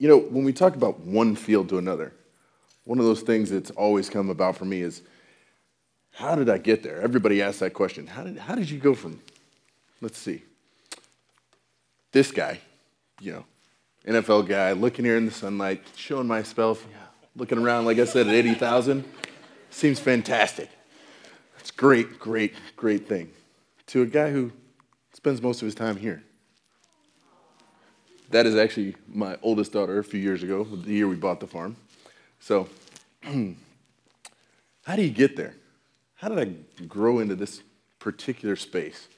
You know, when we talk about one field to another, one of those things that's always come about for me is how did I get there? Everybody asks that question. How did, how did you go from, let's see, this guy, you know, NFL guy, looking here in the sunlight, showing myself, looking around, like I said, at 80,000. Seems fantastic. It's great, great, great thing. To a guy who spends most of his time here. That is actually my oldest daughter a few years ago, the year we bought the farm. So, how do you get there? How did I grow into this particular space?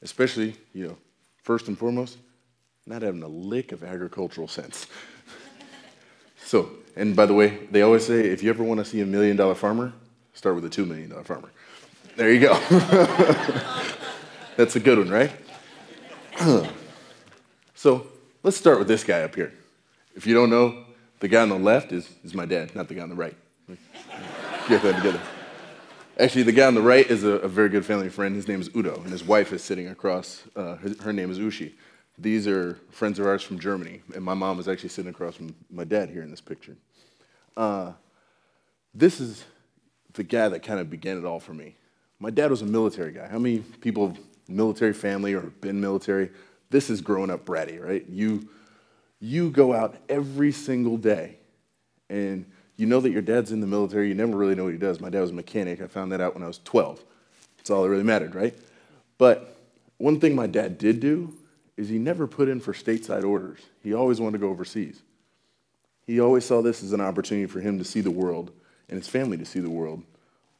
Especially, you know, first and foremost, not having a lick of agricultural sense. so, and by the way, they always say if you ever want to see a million dollar farmer, start with a two million dollar farmer. There you go. That's a good one, right? so let's start with this guy up here. If you don't know, the guy on the left is, is my dad, not the guy on the right. Get that together. Actually, the guy on the right is a, a, very good family friend. His name is Udo, and his wife is sitting across. Uh, her, her, name is Ushi. These are friends of ours from Germany, and my mom is actually sitting across from my dad here in this picture. Uh, this is the guy that kind of began it all for me. My dad was a military guy. How many people military family or been military, this is growing up bratty, right? You, you go out every single day and you know that your dad's in the military. You never really know what he does. My dad was a mechanic. I found that out when I was 12. That's all that really mattered, right? But one thing my dad did do is he never put in for stateside orders. He always wanted to go overseas. He always saw this as an opportunity for him to see the world and his family to see the world,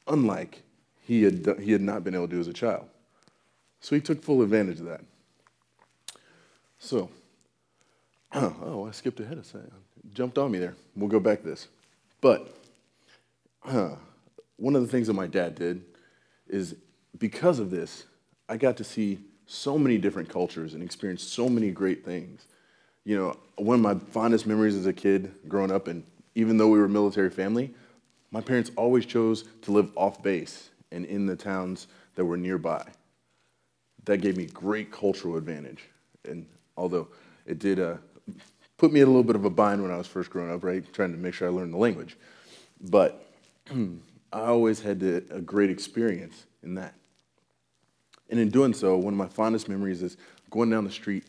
unlike he had, he had not been able to do as a child. So he took full advantage of that. So, oh, I skipped ahead a second. Jumped on me there. We'll go back to this. But uh, one of the things that my dad did is because of this, I got to see so many different cultures and experience so many great things. You know, one of my fondest memories as a kid growing up, and even though we were a military family, my parents always chose to live off base and in the towns that were nearby that gave me great cultural advantage. And although it did uh, put me in a little bit of a bind when I was first growing up, right, trying to make sure I learned the language. But I always had to, a great experience in that. And in doing so, one of my fondest memories is going down the street,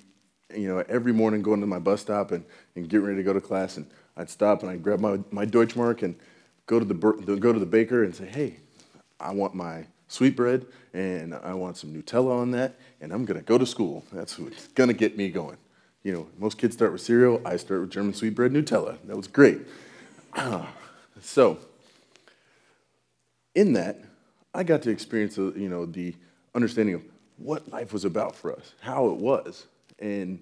you know, every morning going to my bus stop and, and getting ready to go to class. And I'd stop and I'd grab my, my Deutschmark and go to the, go to the baker and say, hey, I want my sweetbread, and I want some Nutella on that, and I'm gonna go to school. That's what's gonna get me going. You know, most kids start with cereal. I start with German sweetbread Nutella. That was great. so, in that, I got to experience, uh, you know, the understanding of what life was about for us, how it was, and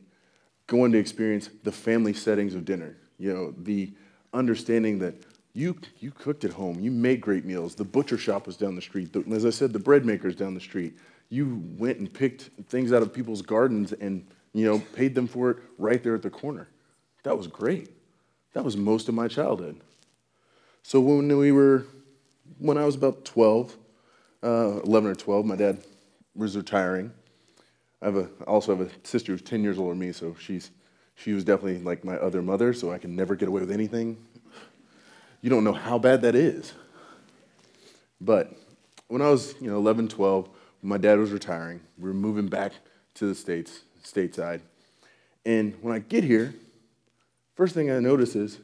going to experience the family settings of dinner. You know, the understanding that you, you cooked at home. You made great meals. The butcher shop was down the street. The, as I said, the bread maker's down the street. You went and picked things out of people's gardens and you know paid them for it right there at the corner. That was great. That was most of my childhood. So when we were, when I was about 12, uh, 11 or 12, my dad was retiring. I have a, also have a sister who's 10 years older than me, so she's, she was definitely like my other mother, so I can never get away with anything you don't know how bad that is. But when I was, you know, 11, 12, my dad was retiring. We were moving back to the States, stateside. And when I get here, first thing I notice is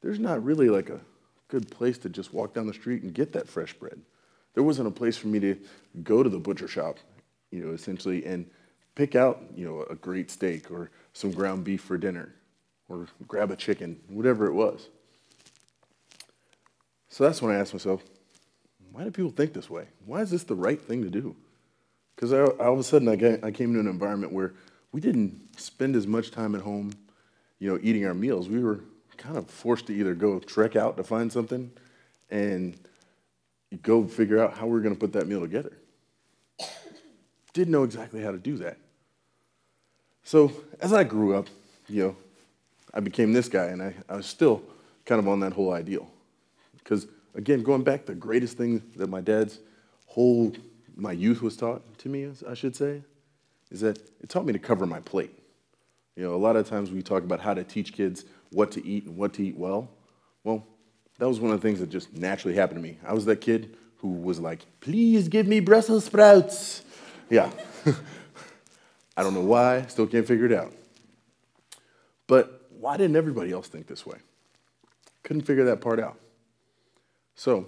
there's not really like a good place to just walk down the street and get that fresh bread. There wasn't a place for me to go to the butcher shop, you know, essentially, and pick out, you know, a great steak or some ground beef for dinner or grab a chicken, whatever it was. So that's when I asked myself, why do people think this way? Why is this the right thing to do? Because all of a sudden I, got, I came to an environment where we didn't spend as much time at home, you know, eating our meals. We were kind of forced to either go trek out to find something and go figure out how we are going to put that meal together. Didn't know exactly how to do that. So as I grew up, you know, I became this guy, and I, I was still kind of on that whole ideal. Because, again, going back, the greatest thing that my dad's whole, my youth was taught to me, I should say, is that it taught me to cover my plate. You know, a lot of times we talk about how to teach kids what to eat and what to eat well, well, that was one of the things that just naturally happened to me. I was that kid who was like, please give me Brussels sprouts. Yeah. I don't know why, still can't figure it out. But why didn't everybody else think this way? Couldn't figure that part out. So,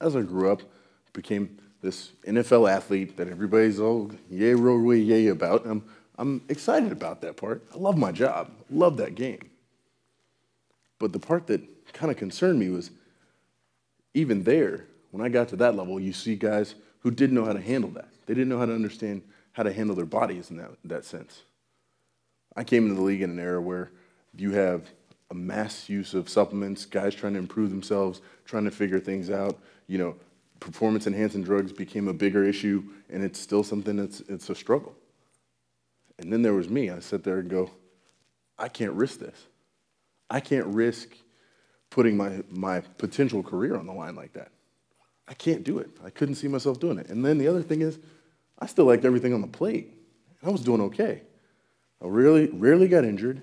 as I grew up, became this NFL athlete that everybody's all yay, roll, yay about. I'm, I'm excited about that part. I love my job, love that game. But the part that kind of concerned me was even there, when I got to that level, you see guys who didn't know how to handle that. They didn't know how to understand how to handle their bodies in that, that sense. I came into the league in an era where you have a mass use of supplements, guys trying to improve themselves, trying to figure things out. You know, performance enhancing drugs became a bigger issue, and it's still something that's it's a struggle. And then there was me. I sat there and go, I can't risk this. I can't risk putting my, my potential career on the line like that. I can't do it. I couldn't see myself doing it. And then the other thing is, I still liked everything on the plate. I was doing okay. I really rarely got injured,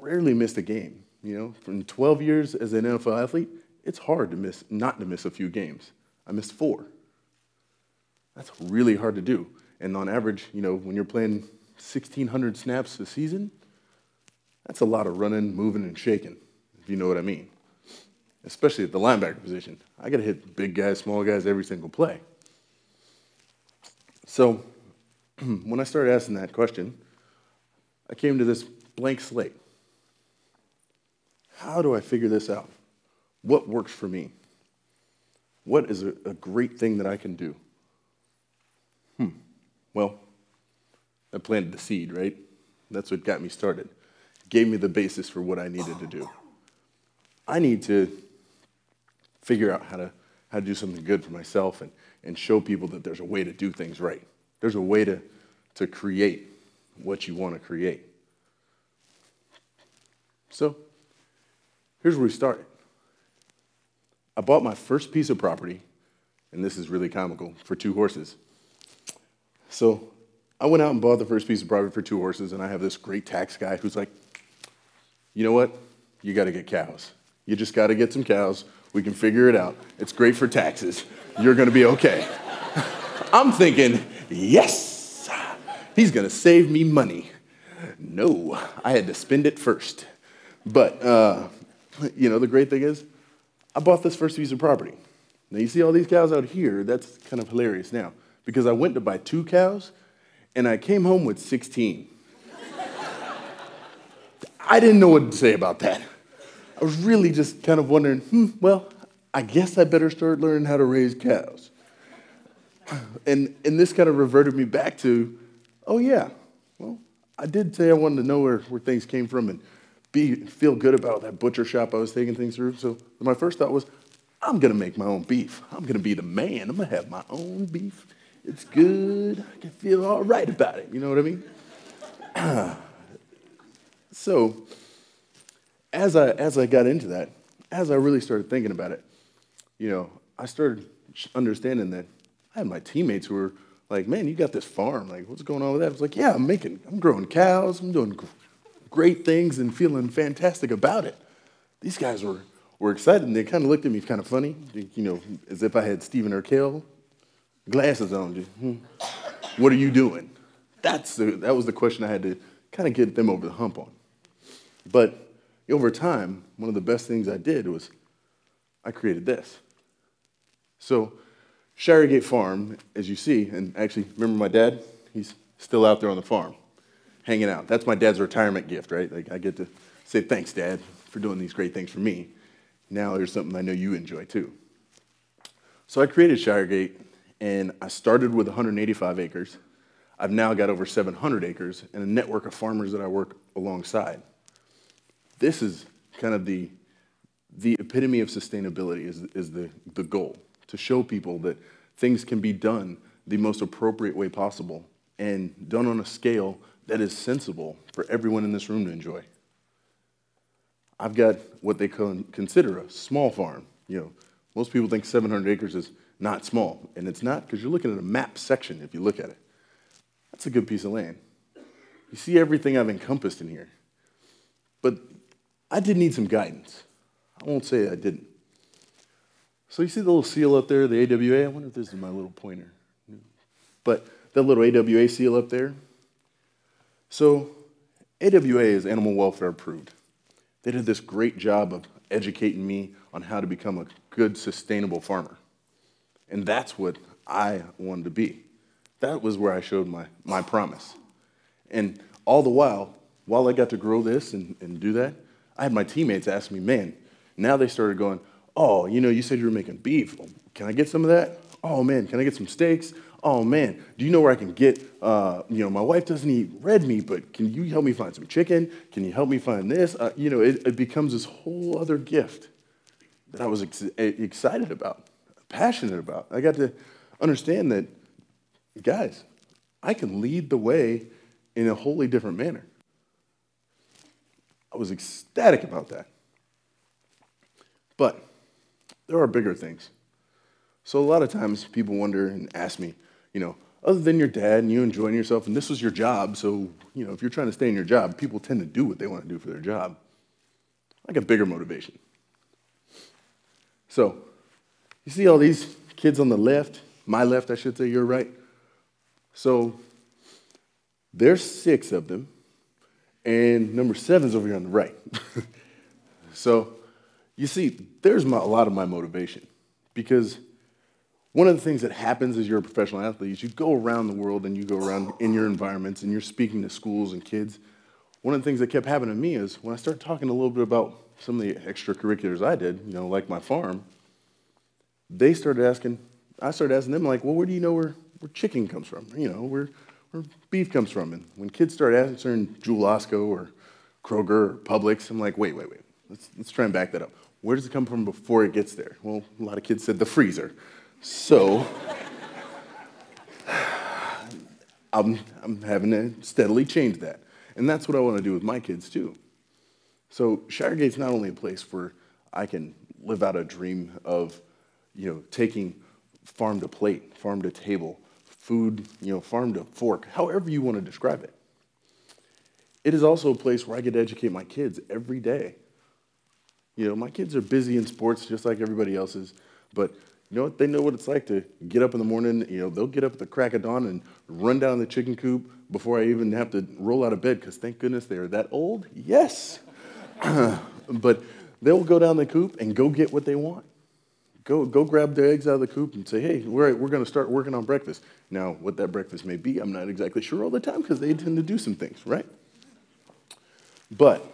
rarely missed a game. You know, from 12 years as an NFL athlete, it's hard to miss not to miss a few games. I missed four. That's really hard to do. And on average, you know, when you're playing 1,600 snaps a season, that's a lot of running, moving, and shaking, if you know what I mean. Especially at the linebacker position. I got to hit big guys, small guys every single play. So when I started asking that question, I came to this blank slate. How do I figure this out? What works for me? What is a, a great thing that I can do? Hmm. Well, I planted the seed, right? That's what got me started. Gave me the basis for what I needed to do. I need to figure out how to, how to do something good for myself and, and show people that there's a way to do things right. There's a way to, to create what you want to create. So, here's where we started. I bought my first piece of property, and this is really comical, for two horses. So, I went out and bought the first piece of property for two horses, and I have this great tax guy who's like, you know what? You got to get cows. You just got to get some cows. We can figure it out. It's great for taxes. You're going to be okay. I'm thinking, yes, he's going to save me money. No, I had to spend it first. But, uh, you know, the great thing is, I bought this first piece of property. Now, you see all these cows out here? That's kind of hilarious now because I went to buy two cows and I came home with 16. I didn't know what to say about that. I was really just kind of wondering, hmm, well, I guess I better start learning how to raise cows. And, and this kind of reverted me back to, oh, yeah, well, I did say I wanted to know where, where things came from and be, feel good about that butcher shop I was taking things through. So my first thought was, I'm going to make my own beef. I'm going to be the man. I'm going to have my own beef. It's good. I can feel all right about it. You know what I mean? so as I, as I got into that, as I really started thinking about it, you know, I started understanding that I had my teammates who were like, man, you got this farm. Like, what's going on with that? I was like, yeah, I'm making, I'm growing cows. I'm doing great things and feeling fantastic about it. These guys were, were excited and they kind of looked at me kind of funny, you know, as if I had Stephen Urkel glasses on. hmm, what are you doing? That's the, that was the question I had to kind of get them over the hump on. But over time, one of the best things I did was I created this. So, Shiregate Farm, as you see, and actually, remember my dad? He's still out there on the farm, hanging out. That's my dad's retirement gift, right? Like, I get to say, thanks, Dad, for doing these great things for me. Now there's something I know you enjoy too. So I created Shiregate, and I started with 185 acres. I've now got over 700 acres and a network of farmers that I work alongside. This is kind of the, the epitome of sustainability is, is the, the goal, to show people that things can be done the most appropriate way possible and done on a scale that is sensible for everyone in this room to enjoy. I've got what they consider a small farm. You know, most people think 700 acres is not small, and it's not because you're looking at a map section if you look at it. That's a good piece of land. You see everything I've encompassed in here. But I did need some guidance. I won't say I didn't. So you see the little seal up there, the AWA? I wonder if this is my little pointer. But that little AWA seal up there. So AWA is animal welfare approved. They did this great job of educating me on how to become a good, sustainable farmer. And that's what I wanted to be. That was where I showed my, my promise. And all the while, while I got to grow this and, and do that, I had my teammates ask me, man, now they started going, oh, you know, you said you were making beef. Can I get some of that? Oh, man, can I get some steaks? Oh, man, do you know where I can get, uh, you know, my wife doesn't eat red meat, but can you help me find some chicken? Can you help me find this? Uh, you know, it, it becomes this whole other gift that I was ex- excited about, passionate about. I got to understand that, guys, I can lead the way in a wholly different manner. I was ecstatic about that. But there are bigger things. So a lot of times people wonder and ask me, you know, other than your dad and you enjoying yourself, and this was your job, so, you know, if you're trying to stay in your job, people tend to do what they want to do for their job. I got bigger motivation. So, you see all these kids on the left, my left, I should say, your right. So, there's six of them, and number seven's over here on the right. so, you see, there's my, a lot of my motivation because one of the things that happens as you're a professional athlete is you go around the world and you go around in your environments and you're speaking to schools and kids. One of the things that kept happening to me is when I started talking a little bit about some of the extracurriculars I did, you know, like my farm, they started asking, I started asking them, like, well, where do you know where, where chicken comes from? You know, where, where beef comes from. And when kids started answering Jewel Osco or Kroger or Publix, I'm like, wait, wait, wait. Let's, let's try and back that up. Where does it come from before it gets there? Well, a lot of kids said the freezer. So I'm, I'm having to steadily change that. And that's what I want to do with my kids too. So Shiregate's not only a place where I can live out a dream of, you know, taking farm to plate, farm to table, food, you know, farm to fork, however you want to describe it. It is also a place where I get to educate my kids every day. You know, my kids are busy in sports just like everybody else's, but you know what? They know what it's like to get up in the morning. You know, they'll get up at the crack of dawn and run down the chicken coop before I even have to roll out of bed because thank goodness they are that old. Yes. but they'll go down the coop and go get what they want. Go, go grab the eggs out of the coop and say, hey, we're, we're going to start working on breakfast. Now, what that breakfast may be, I'm not exactly sure all the time because they tend to do some things, right? But,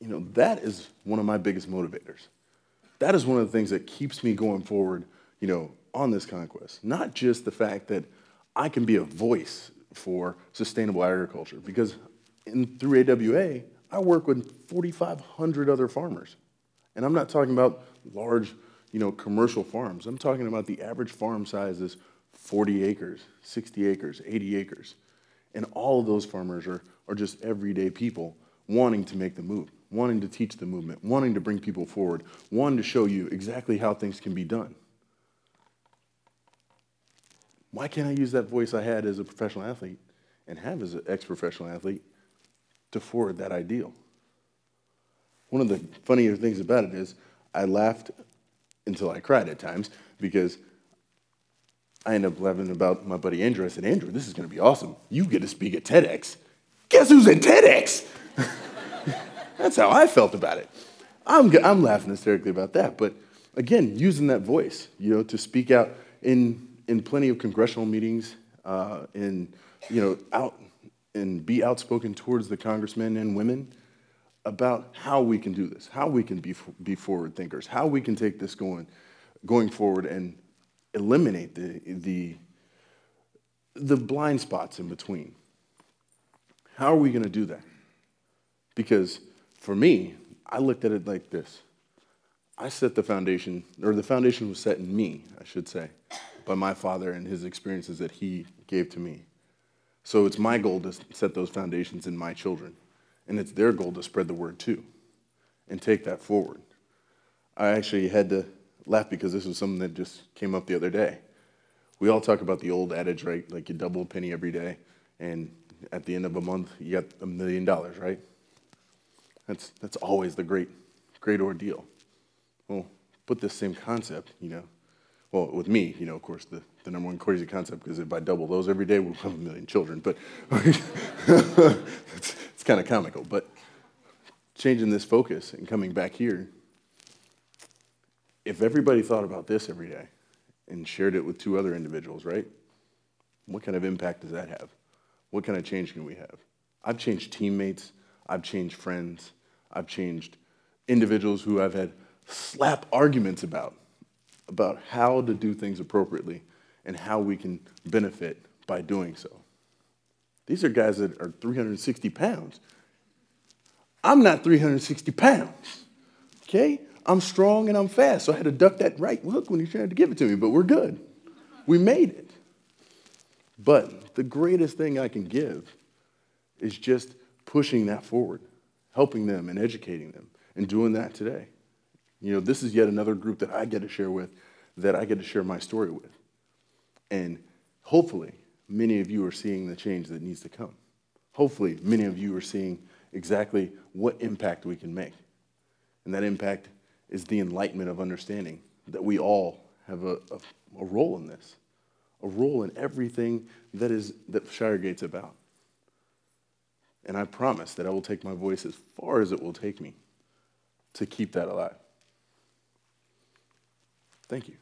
you know, that is one of my biggest motivators that is one of the things that keeps me going forward, you know, on this conquest. Not just the fact that I can be a voice for sustainable agriculture, because in, through AWA, I work with 4,500 other farmers. And I'm not talking about large, you know, commercial farms. I'm talking about the average farm size is 40 acres, 60 acres, 80 acres. And all of those farmers are, are just everyday people wanting to make the move wanting to teach the movement, wanting to bring people forward, wanting to show you exactly how things can be done. Why can't I use that voice I had as a professional athlete and have as an ex professional athlete to forward that ideal? One of the funnier things about it is I laughed until I cried at times because I ended up laughing about my buddy Andrew. I said, Andrew, this is going to be awesome. You get to speak at TEDx. Guess who's at TEDx? That's how I felt about it. I'm, I'm laughing hysterically about that. But again, using that voice, you know, to speak out in, in plenty of congressional meetings, uh, and, you know, out and be outspoken towards the congressmen and women about how we can do this, how we can be, be forward thinkers, how we can take this going, going forward and eliminate the, the, the blind spots in between. How are we going to do that? Because for me, I looked at it like this I set the foundation, or the foundation was set in me, I should say, by my father and his experiences that he gave to me. So it's my goal to set those foundations in my children, and it's their goal to spread the word too and take that forward. I actually had to laugh because this was something that just came up the other day. We all talk about the old adage, right? Like you double a penny every day, and at the end of a month, you got a million dollars, right? That's, that's always the great, great ordeal. Well, put this same concept, you know, well, with me, you know, of course, the, the number one crazy concept, because if I double those every day, we'll have a million children, but it's, it's kind of comical. But changing this focus and coming back here, if everybody thought about this every day and shared it with two other individuals, right? What kind of impact does that have? What kind of change can we have? I've changed teammates, I've changed friends, I've changed individuals who I've had slap arguments about, about how to do things appropriately and how we can benefit by doing so. These are guys that are 360 pounds. I'm not 360 pounds, okay? I'm strong and I'm fast, so I had to duck that right hook when he tried to give it to me, but we're good. We made it. But the greatest thing I can give is just pushing that forward, helping them and educating them, and doing that today. You know, this is yet another group that I get to share with, that I get to share my story with. And hopefully, many of you are seeing the change that needs to come. Hopefully, many of you are seeing exactly what impact we can make. And that impact is the enlightenment of understanding that we all have a, a, a role in this, a role in everything that is that Shiregate's about. And I promise that I will take my voice as far as it will take me to keep that alive. Thank you.